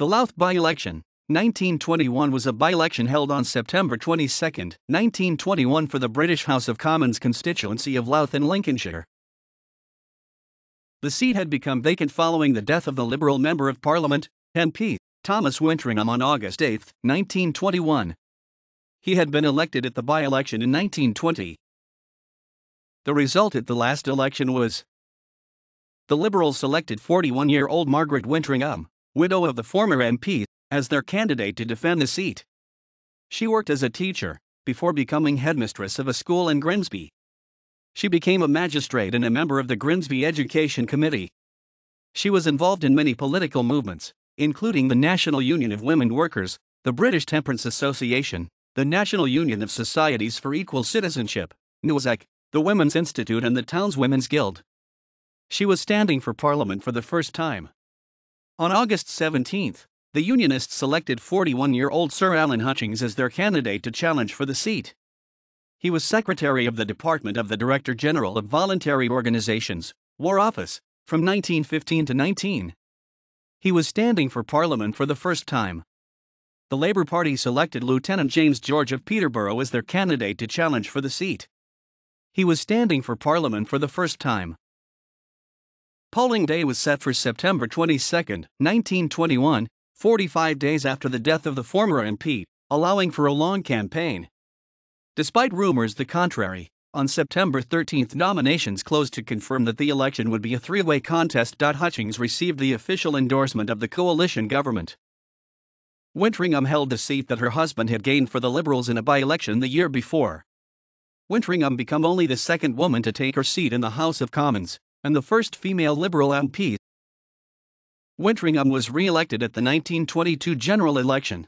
The Louth by election, 1921 was a by election held on September 22, 1921, for the British House of Commons constituency of Louth in Lincolnshire. The seat had become vacant following the death of the Liberal Member of Parliament, MP, Thomas Wintringham on August 8, 1921. He had been elected at the by election in 1920. The result at the last election was the Liberals selected 41 year old Margaret Wintringham, widow of the former MP, as their candidate to defend the seat. She worked as a teacher before becoming headmistress of a school in Grimsby. She became a magistrate and a member of the Grimsby Education Committee. She was involved in many political movements, including the National Union of Women Workers, the British Temperance Association, the National Union of Societies for Equal Citizenship, NUSEC, the Women's Institute, and the Town's Women's Guild. She was standing for Parliament for the first time. On August 17, the Unionists selected 41 year old Sir Alan Hutchings as their candidate to challenge for the seat. He was Secretary of the Department of the Director General of Voluntary Organizations, War Office, from 1915 to 19. He was standing for Parliament for the first time. The Labour Party selected Lieutenant James George of Peterborough as their candidate to challenge for the seat. He was standing for Parliament for the first time. Polling day was set for September 22, 1921, 45 days after the death of the former MP, allowing for a long campaign. Despite rumors the contrary, on September 13 nominations closed to confirm that the election would be a three way contest. Hutchings received the official endorsement of the coalition government. Wintringham held the seat that her husband had gained for the Liberals in a by election the year before. Wintringham became only the second woman to take her seat in the House of Commons and the first female Liberal MP. Wintringham was re elected at the 1922 general election,